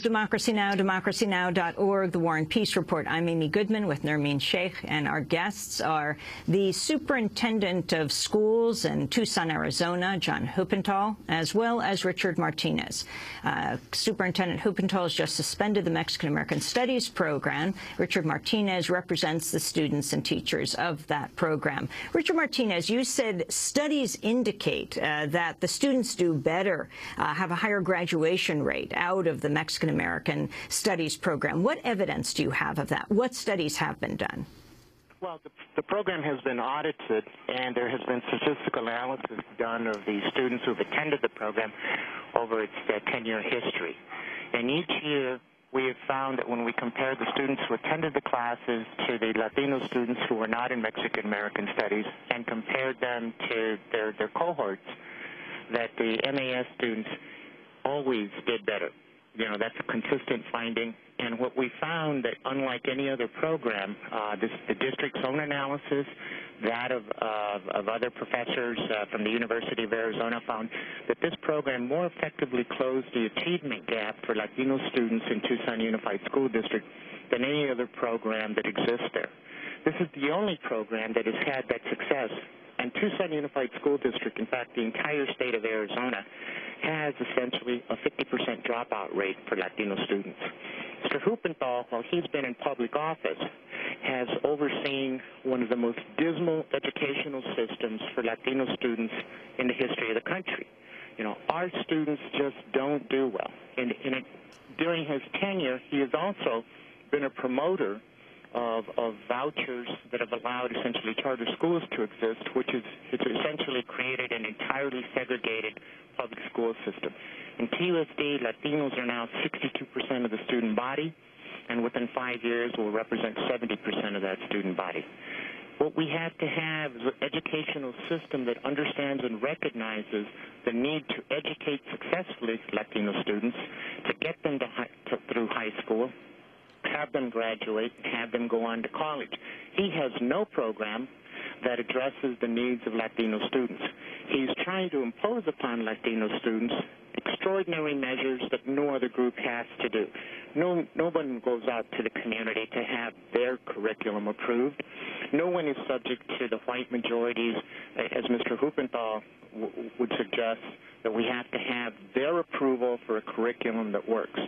Democracy Now!, democracynow.org, The War and Peace Report. I'm Amy Goodman with Nermeen Shaikh, and our guests are the Superintendent of Schools in Tucson, Arizona, John Huppenthal, as well as Richard Martinez. Uh, Superintendent Huppenthal has just suspended the Mexican-American Studies program. Richard Martinez represents the students and teachers of that program. Richard Martinez, you said studies indicate uh, that the students do better, uh, have a higher graduation rate out of the Mexican American Studies program. What evidence do you have of that? What studies have been done? Well, the, the program has been audited, and there has been statistical analysis done of the students who have attended the program over its 10-year uh, history. And each year, we have found that when we compare the students who attended the classes to the Latino students who were not in Mexican American Studies and compared them to their, their cohorts, that the MAS students always did better you know, that's a consistent finding. And what we found that unlike any other program, uh, this, the district's own analysis, that of, of, of other professors uh, from the University of Arizona found that this program more effectively closed the achievement gap for Latino students in Tucson Unified School District than any other program that exists there. This is the only program that has had that success. And Tucson Unified School District, in fact, the entire state of Arizona, has essentially a 50% dropout rate for Latino students. Mr. Huppenthal, while he's been in public office, has overseen one of the most dismal educational systems for Latino students in the history of the country. You know, our students just don't do well. And, and it, during his tenure, he has also been a promoter of, of vouchers that have allowed essentially charter schools to exist, which is it's essentially created an entirely segregated public school system. In TUSD, Latinos are now 62% of the student body, and within five years will represent 70% of that student body. What we have to have is an educational system that understands and recognizes the need to educate successfully Latino students, to get them to, high, to, through high school, have them graduate, have them go on to college. He has no program that addresses the needs of Latino students. He's trying to impose upon Latino students extraordinary measures that no other group has to do. No, no one goes out to the community to have their curriculum approved. No one is subject to the white majorities, as Mr. Huppenthal would suggest, that we have to have their approval for a curriculum that works.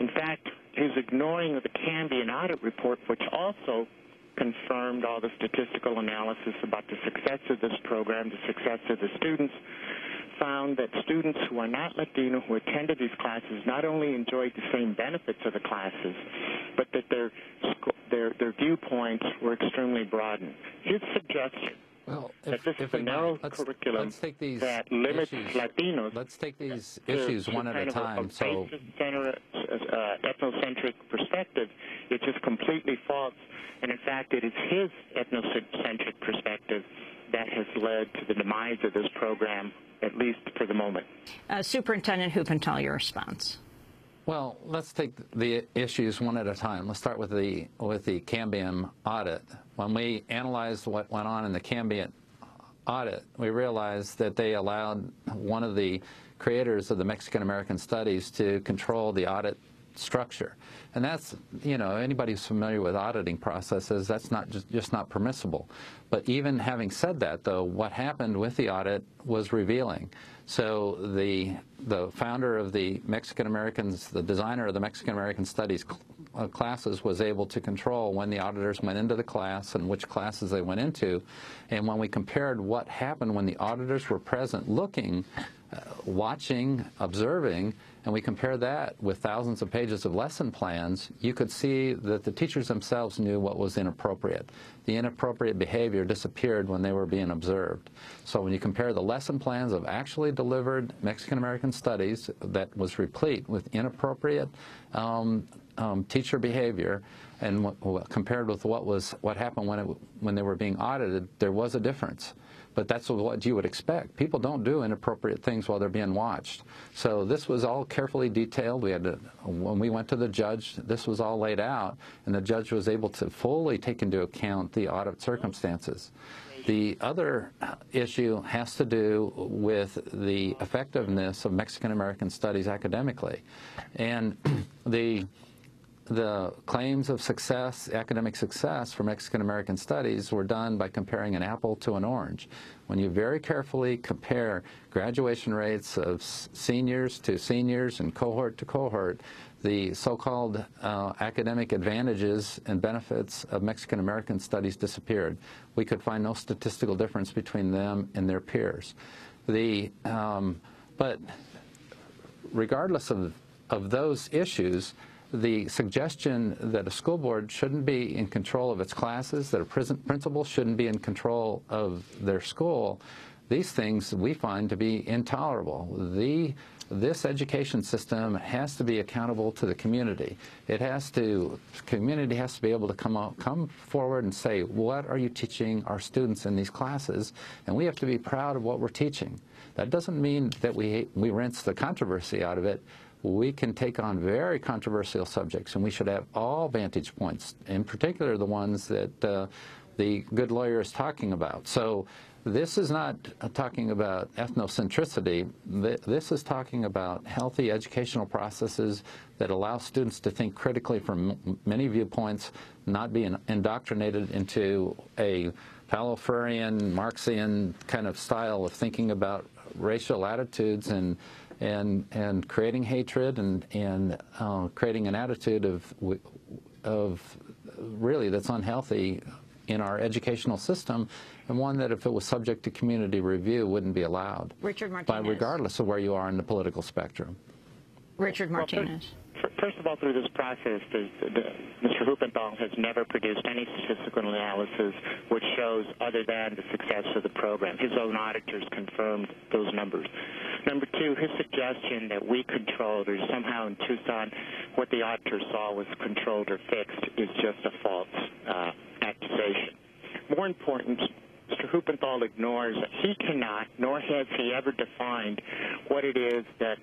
In fact, his ignoring of the Cambium audit report, which also confirmed all the statistical analysis about the success of this program, the success of the students, found that students who are not Latino who attended these classes not only enjoyed the same benefits of the classes, but that their their, their viewpoints were extremely broadened. His suggestion well, if, this is a narrow let's, curriculum let's take these that limits issues, Latinos. Let's take these issues one at a time. A, so, center, uh, ethnocentric perspective, it's just completely false. And in fact, it is his ethnocentric perspective that has led to the demise of this program, at least for the moment. Uh, Superintendent Huppenthal, your response. Well, let's take the issues one at a time. Let's start with the with the Cambium audit. When we analyzed what went on in the Cambium audit, we realized that they allowed one of the creators of the Mexican American Studies to control the audit structure. And that's, you know, anybody who's familiar with auditing processes, that's not just, just not permissible. But even having said that, though, what happened with the audit was revealing. So the, the founder of the Mexican Americans, the designer of the Mexican American Studies uh, classes was able to control when the auditors went into the class and which classes they went into. And when we compared what happened when the auditors were present looking, uh, watching, observing, and we compare that with thousands of pages of lesson plans, you could see that the teachers themselves knew what was inappropriate. The inappropriate behavior disappeared when they were being observed. So when you compare the lesson plans of actually delivered Mexican American studies that was replete with inappropriate um, um, teacher behavior and compared with what was what happened when it, when they were being audited, there was a difference but that's what you would expect. People don't do inappropriate things while they're being watched. So this was all carefully detailed. We had to, when we went to the judge, this was all laid out, and the judge was able to fully take into account the audit circumstances. The other issue has to do with the effectiveness of Mexican American studies academically. And the the claims of success, academic success for Mexican American studies were done by comparing an apple to an orange. When you very carefully compare graduation rates of seniors to seniors and cohort to cohort, the so-called uh, academic advantages and benefits of Mexican American studies disappeared. We could find no statistical difference between them and their peers. The, um, but regardless of, of those issues, the suggestion that a school board shouldn't be in control of its classes, that a principal shouldn't be in control of their school, these things we find to be intolerable. The, this education system has to be accountable to the community. It has to, community has to be able to come out, come forward and say, what are you teaching our students in these classes? And we have to be proud of what we're teaching. That doesn't mean that we, we rinse the controversy out of it, we can take on very controversial subjects, and we should have all vantage points, in particular the ones that uh, the good lawyer is talking about. So this is not talking about ethnocentricity. This is talking about healthy educational processes that allow students to think critically from many viewpoints, not be indoctrinated into a Pallaferian, Marxian kind of style of thinking about racial attitudes and and and creating hatred and and uh, creating an attitude of of really that's unhealthy in our educational system, and one that if it was subject to community review wouldn't be allowed. Richard Martinez. By regardless of where you are in the political spectrum. Richard Martinez. First of all, through this process, the, the, Mr. Huppenthal has never produced any statistical analysis which shows other than the success of the program. His own auditors confirmed those numbers. Number two, his suggestion that we controlled or somehow in Tucson what the auditors saw was controlled or fixed is just a false uh, accusation. More important, Mr. Huppenthal ignores that he cannot, nor has he ever defined what it is that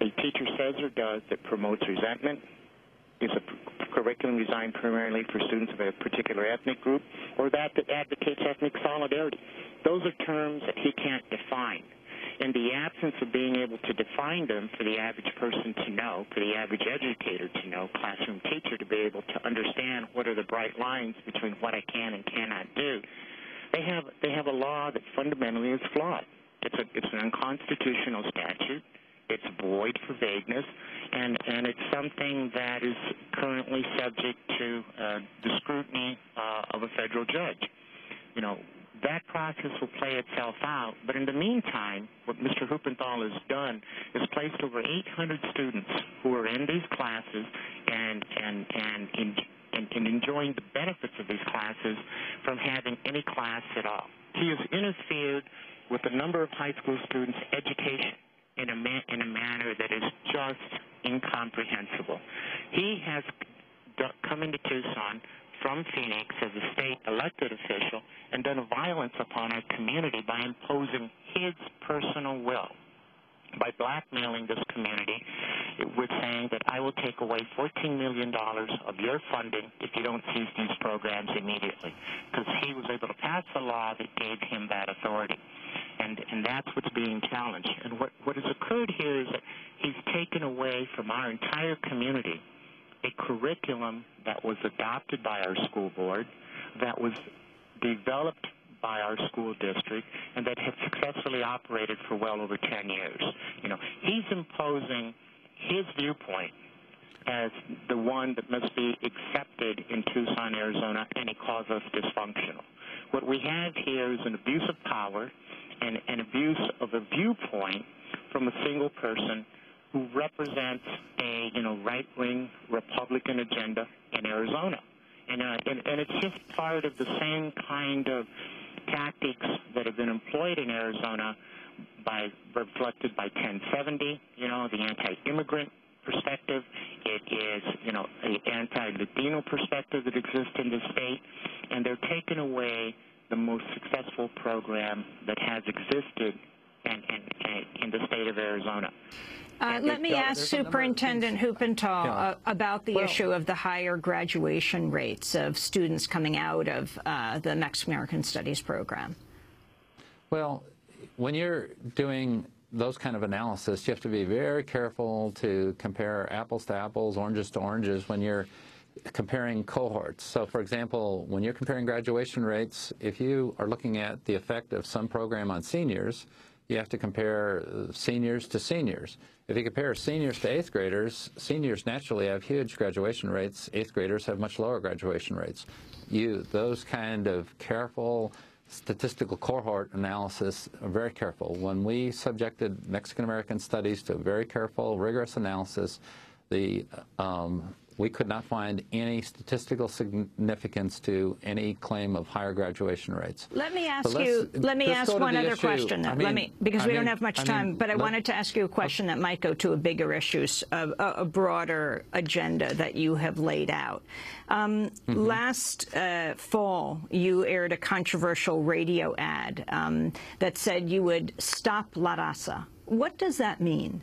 a teacher says or does that promotes resentment, is a curriculum designed primarily for students of a particular ethnic group, or that that advocates ethnic solidarity. Those are terms that he can't define. In the absence of being able to define them for the average person to know, for the average educator to know, classroom teacher to be able to understand what are the bright lines between what I can and cannot do, they have they have a law that fundamentally is flawed. It's a it's an unconstitutional statute. It's void for vagueness, and and it's something that is currently subject to uh, the scrutiny uh, of a federal judge. You know, that process will play itself out. But in the meantime, what Mr. Huppenthal has done is placed over 800 students who are in these classes and and and, in, and, and enjoying the benefits of these classes from having any class at all. He has interfered with a number of high school students' education in a ma- in a manner that is just incomprehensible. He has come into Tucson from Phoenix as a state elected official and done violence upon our community by imposing his personal will, by blackmailing this community with saying that I will take away $14 million of your funding if you don't cease these programs immediately, because he was able to pass a law that gave him that authority. And, and that's what's being challenged. And what, what has occurred here is that he's taken away from our entire community a curriculum that was adopted by our school board, that was developed by our school district, and that has successfully operated for well over 10 years. You know, he's imposing his viewpoint as the one that must be accepted in Tucson, Arizona, and he calls us dysfunctional. What we have here is an abuse of power and an abuse of a viewpoint from a single person who represents a you know right wing Republican agenda in Arizona, and, uh, and and it's just part of the same kind of tactics that have been employed in Arizona by reflected by 1070, you know, the anti-immigrant perspective. It is, you know, the anti-Latino perspective that exists in the state, and they're taken away the most successful program that has existed in, in, in the state of Arizona. Uh, let me there's- ask there's a number of Superintendent Huppenthal Yeah. uh, about the Well- issue of the higher graduation rates of students coming out of uh, the Mexican American Studies program. Well, when you're doing those kind of analysis, you have to be very careful to compare apples to apples, oranges to oranges when you're comparing cohorts. So, for example, when you're comparing graduation rates, if you are looking at the effect of some program on seniors, you have to compare uh, seniors to seniors. If you compare seniors to eighth graders, seniors naturally have huge graduation rates. Eighth graders have much lower graduation rates. You those kind of careful statistical cohort analysis are very careful. When we subjected Mexican American studies to very careful, rigorous analysis, the um, we could not find any statistical significance to any claim of higher graduation rates. Let me ask you. Let me ask one other issue. question. Then. I let me because I we don't have much I time. mean, but I let- wanted to ask you a question that might go to a bigger issues, a, a, a broader agenda that you have laid out. Um, Mm-hmm. Last uh, fall, you aired a controversial radio ad um, that said you would stop La Raza. What does that mean?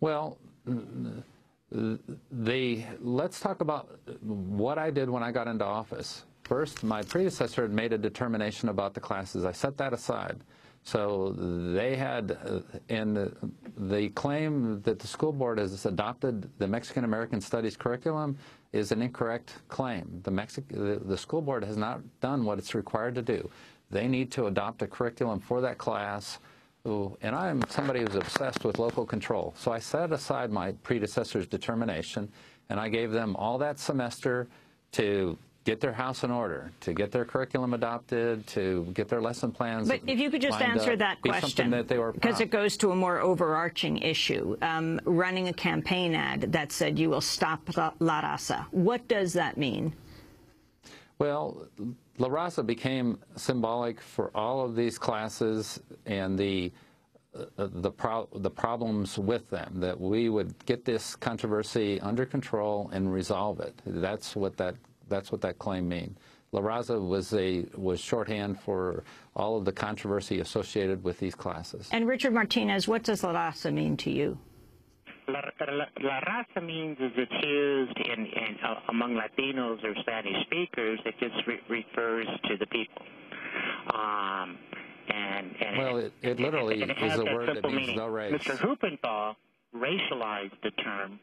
Well, the let's talk about what I did when I got into office. First, my predecessor had made a determination about the classes. I set that aside. So they had, uh, and the, claim that the school board has adopted the Mexican American Studies curriculum is an incorrect claim. The, Mexic, the, the school board has not done what it's required to do. They need to adopt a curriculum for that class. Ooh, and I'm somebody who's obsessed with local control. So I set aside my predecessor's determination, and I gave them all that semester to get their house in order, to get their curriculum adopted, to get their lesson plans. But if you could just answer up, that question, that they were because it goes to a more overarching issue. Um, running a campaign ad that said you will stop La La Raza. What does that mean? Well, La Raza became symbolic for all of these classes and the uh, the, pro- the problems with them. That we would get this controversy under control and resolve it. That's what that that's what that claim means. La Raza was a was shorthand for all of the controversy associated with these classes. And Richard Martinez, what does La Raza mean to you? La, la, la raza means is it's used in, in uh, among Latinos or Spanish speakers. It just re- refers to the people. Um, and, and Well, it- it literally and it is a word that means meaning. no race. Mr. Huppenthal racialized the term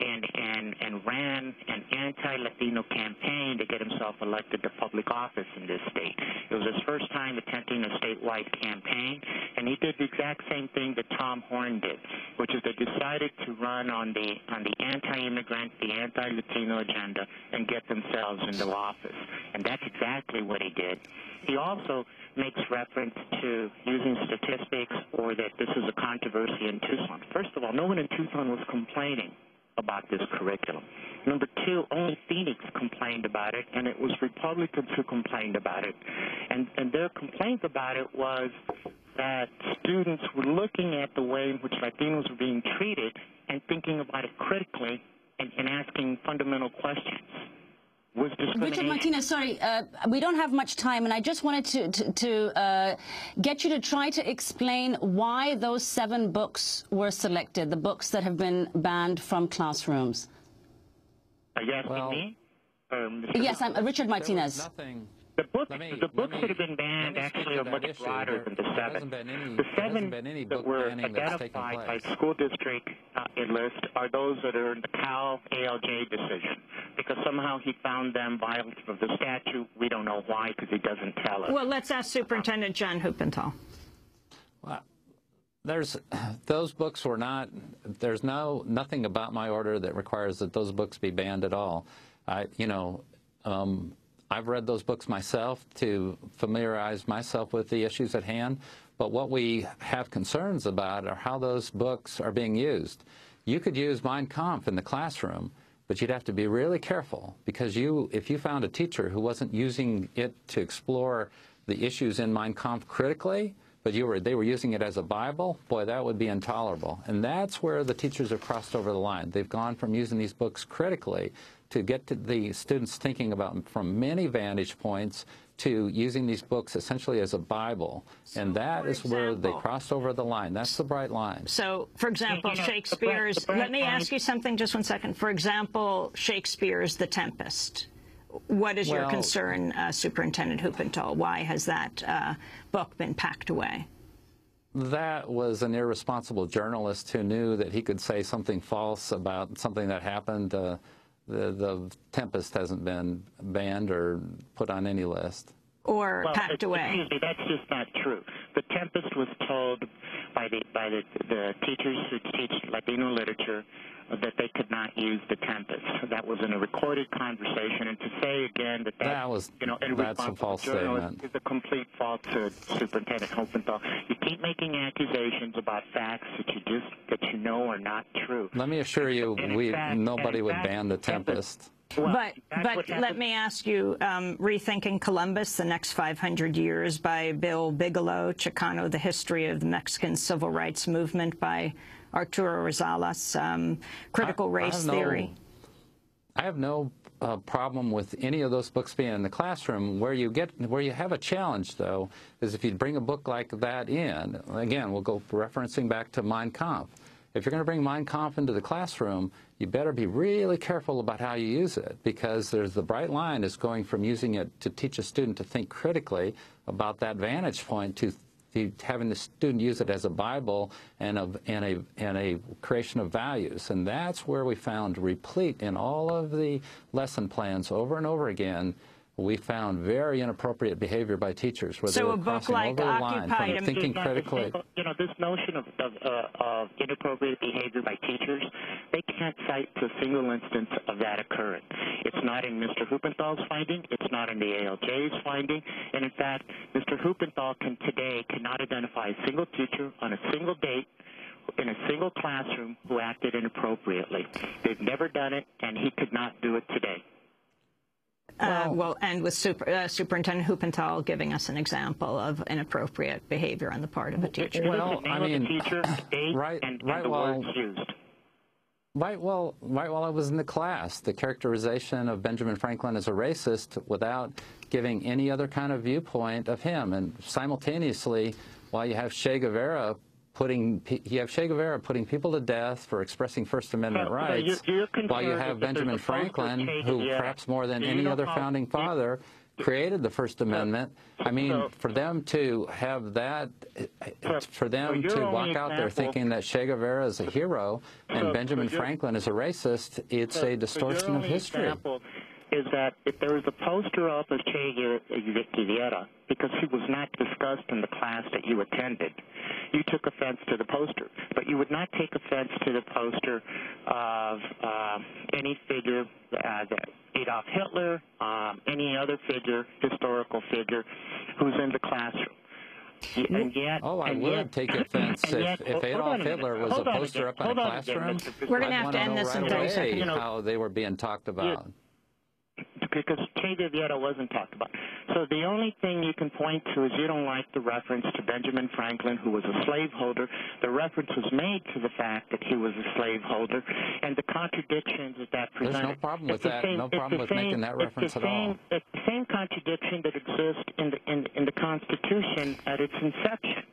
and and and ran an anti-Latino campaign to get himself elected to public office in this state. It was his first time attempting a statewide campaign, and he did the exact same thing that Tom Horne did, which is they decided to run on the on the anti-immigrant, the anti-Latino agenda, and get themselves into office. And that's exactly what he did. He also makes reference to using statistics or that this is a controversy in Tucson. First of all, no one in Tucson was complaining about this curriculum. Number two, only Phoenix complained about it, and it was Republicans who complained about it. And, and their complaint about it was that students were looking at the way in which Latinos were being treated and thinking about it critically and, and asking fundamental questions. Was Richard Martinez, sorry, uh, we don't have much time, and I just wanted to, to, to uh, get you to try to explain why those seven books were selected, the books that have been banned from classrooms. Are you asking Well- me? Or Mr. Yes, I'm uh, Richard There was Martinez. nothing. The books, me- the let books me- that have been banned actually are that much issue. broader There- than the there seven. hasn't been any- the seven hasn't been any that were banning identified by the school district uh, list are those that are in the Cal ALJ decision because somehow he found them violative of the statute. We don't know why because he doesn't tell us. Well, let's ask Superintendent John Huppenthal. There's those books were not. There's no nothing about my order that requires that those books be banned at all. I, you know, um, I've read those books myself to familiarize myself with the issues at hand. But what we have concerns about are how those books are being used. You could use Mein Kampf in the classroom, but you'd have to be really careful because you, if you found a teacher who wasn't using it to explore the issues in Mein Kampf critically, but you were they were using it as a Bible, boy, that would be intolerable. And that's where the teachers have crossed over the line. They've gone from using these books critically to get to the students thinking about from many vantage points to using these books essentially as a Bible. So, and that is where they cross over the line. That's the bright line. So, for example, You know, the bright- Shakespeare's. the bright let me line- ask you something, just one second. For example, Shakespeare's The Tempest. What is your concern, uh, Superintendent Huppenthal? Why has that uh, book been packed away? That was an irresponsible journalist who knew that he could say something false about something that happened. Uh, the, the Tempest hasn't been banned or put on any list. Or Well, packed away? Excuse me, that's just not true. The Tempest was told by the by the, the teachers who teach Latino literature that they could not use the Tempest. That was in a recorded conversation, and to say again that that, That was- you know that's a false statement. is a complete falsehood, Superintendent Huppenthal. You keep making accusations about facts that you just that you know are not true. Let me assure you, And we fact- nobody would fact, ban the Tempest- Tempest. Well, but but let me ask you, um, Rethinking Columbus, The Next 500 Years by Bill Bigelow, Chicano, The History of the Mexican Civil Rights Movement by Arturo Rosales, um, Critical I- I Race no- Theory. I have no uh, problem with any of those books being in the classroom. Where you get where you have a challenge, though, is if you bring a book like that in. Again, we'll go referencing back to Mein Kampf. If you're going to bring Mein Kampf into the classroom, you better be really careful about how you use it because there's the bright line is going from using it to teach a student to think critically about that vantage point to having the student use it as a Bible and a, and, a, and a creation of values. And that's where we found replete in all of the lesson plans over and over again. We found very inappropriate behavior by teachers where So they were a book crossing like over the line Occupy from thinking It's not a critically. you know, this notion of, of, uh, of inappropriate behavior by teachers, they can't cite a single instance of that occurring. It's not in Mr. Huppenthal's finding. It's not in the ALJ's finding. And in fact, Mr. Hupenthal can today cannot identify a single teacher on a single date in a single classroom who acted inappropriately. They've never done it, and he could not do it today. Uh, well, and with super, uh, Superintendent Huppenthal giving us an example of inappropriate behavior on the part of a teacher. It is Well, I mean, teacher, right- and, right and while- Right, well, right while I was in the class, the characterization of Benjamin Franklin as a racist without giving any other kind of viewpoint of him. And simultaneously, while you have Che Guevara putting, you have Che Guevara putting people to death for expressing First Amendment So- rights, you're- you're while you have Benjamin a poster of Franklin, who perhaps more than any other founding father created the First Amendment. I mean, so- for them to have that, So- for them so to walk out there thinking that Che Guevara is a hero and Benjamin Franklin is a racist, it's a distortion of history. Example is that if there was a poster up of Che Guevara because he was not discussed in the class that you attended, you took offense to the poster. But you would not take offense to the poster of uh, any figure, uh, Adolf Hitler, um, any other figure, historical figure, who's in the classroom. And yet, Oh, I and would yet- take offense and if, yet- if hold Adolf. Hitler was a poster again. up in a Hold again, classroom. We're gonna have wanna end know this in right 30 seconds. You know- how they were being talked about. Because Che Guevara wasn't talked about. So the only thing you can point to is you don't like the reference to Benjamin Franklin, who was a slaveholder. The reference was made to the fact that he was a slaveholder, and the contradictions that that There's no problem with that. same- No problem with same- making that reference at all. It's the same contradiction that exists in the in, in the Constitution at its inception.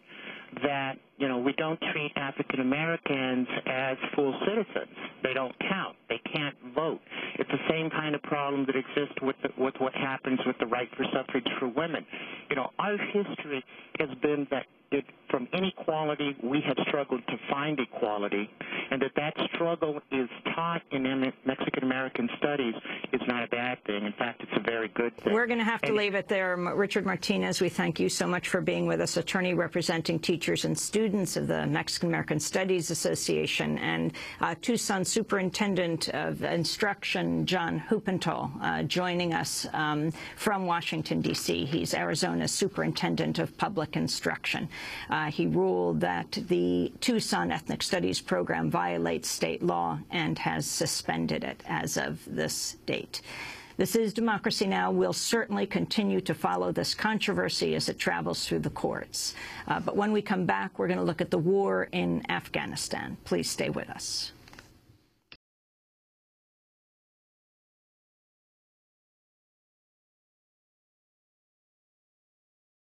That you know we don't treat African Americans as full citizens. They don't count. They can't vote. It's the same kind of problem that exists with the, with what happens with the right for suffrage for women. You know, our history has been that it, from inequality we have struggled to find equality, and that that struggle is taught in Mexican American studies is not a bad thing. In fact, it's a very good thing. We're going to have to And- leave it there. Richard Martinez, we thank you so much for being with us, attorney representing teachers and students of the Mexican American Studies Association, and uh, Tucson Superintendent of Instruction, John Huppenthal, uh, joining us um, from Washington, D.C. He's Arizona's Superintendent of Public Instruction. Uh, he ruled that the Tucson Ethnic Studies program violates state law and has suspended it as of this date. This is Democracy Now! We'll certainly continue to follow this controversy as it travels through the courts. Uh, but when we come back, we're going to look at the war in Afghanistan. Please stay with us.